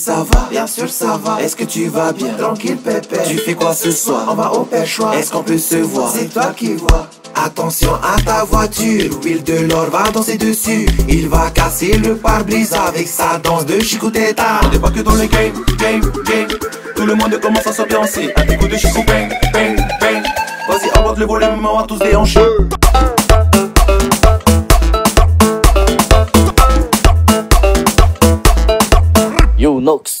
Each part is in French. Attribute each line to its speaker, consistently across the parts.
Speaker 1: ça va, bien sûr ça va. Est-ce que tu vas bien? Tranquille pépé. Tu fais quoi ce soir? On va au pêchoir. Est-ce qu'on peut se voir? C'est toi qui vois. Attention à ta voiture, Will de l'or va danser dessus. Il va casser le pare-brise avec sa danse de chicoteta
Speaker 2: On pas que dans le game, game, game Tout le monde commence à s'ambiancer. À des coups de chicou bang, bang, bang. Vas-y aborde le volume, on va tous déhancher
Speaker 3: Nox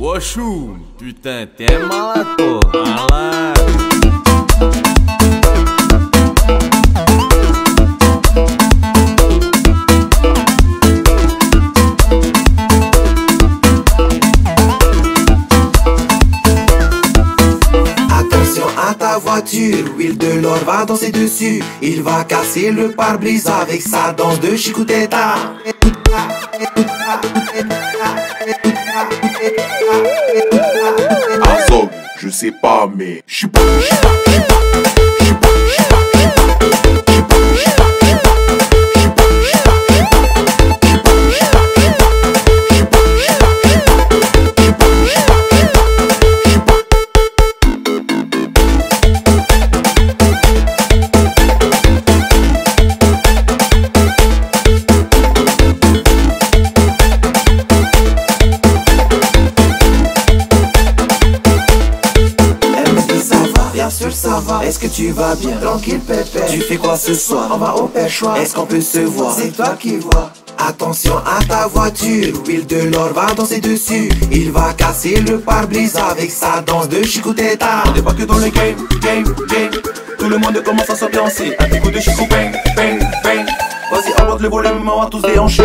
Speaker 4: Oxum, putain, t'es malade, malade.
Speaker 1: Voiture, Will de l'or va danser dessus. Il va casser le pare-brise avec sa danse de chicoteta
Speaker 5: Azog, je sais pas, mais pas, pas, je suis pas,
Speaker 1: bien ça va. Est-ce que tu vas bien? Tranquille pépé. Tu fais quoi ce soir? On va au pêchoir. Est-ce qu'on peut se voir? C'est toi qui vois. Attention à ta voiture, Will de l'or va danser dessus. Il va casser le pare-brise avec sa danse de chicoteta
Speaker 2: On n'est pas que dans le game, game, game Tout le monde commence à s'ambiancer À des coups de chicou bang, bang, bang. Vas-y aborde le volume, on va tous déhancher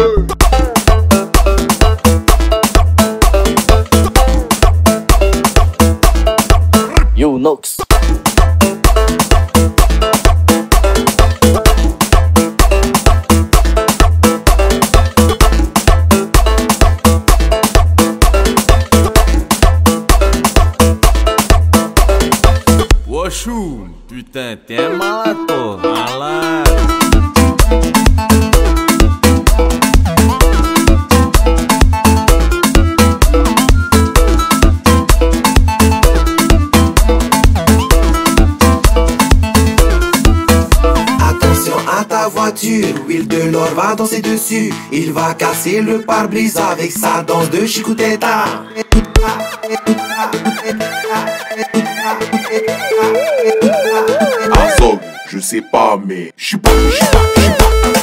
Speaker 4: putain, t'es malade, malade.
Speaker 1: Voiture, Will de l'or va danser dessus. Il va casser le pare-brise avec sa danse de chicoteta
Speaker 5: Azog, je sais pas, mais je suis pas, je suis pas, je suis pas,